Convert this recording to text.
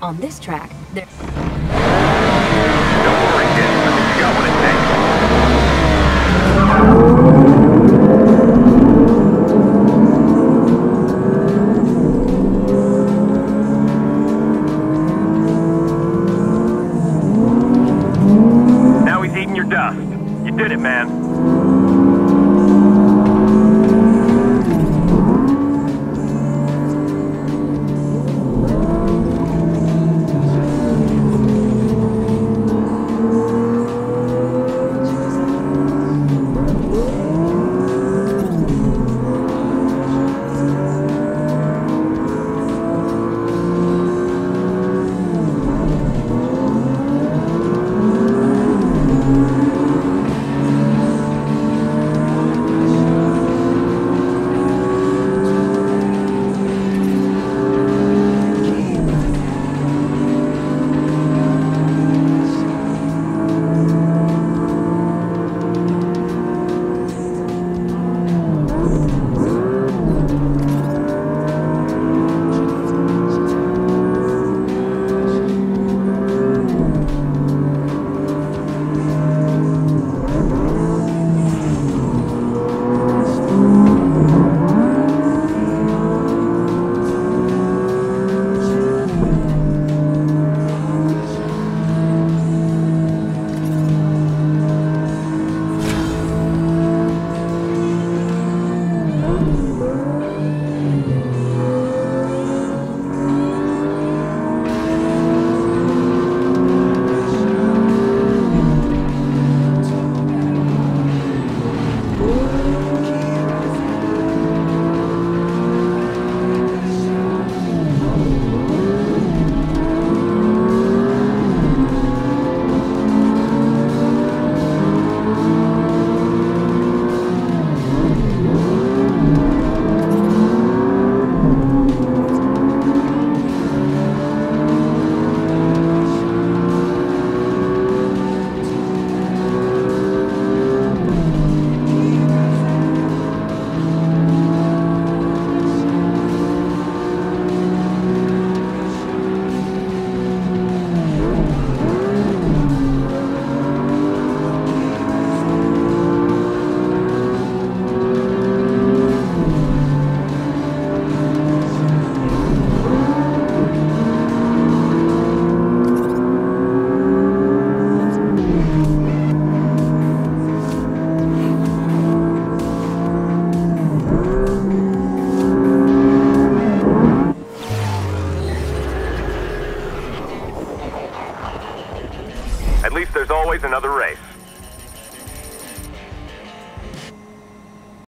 On this track, there. Don't worry, kid. I think you got what it takes. Now he's eating your dust. You did it, man. Least there's always another race.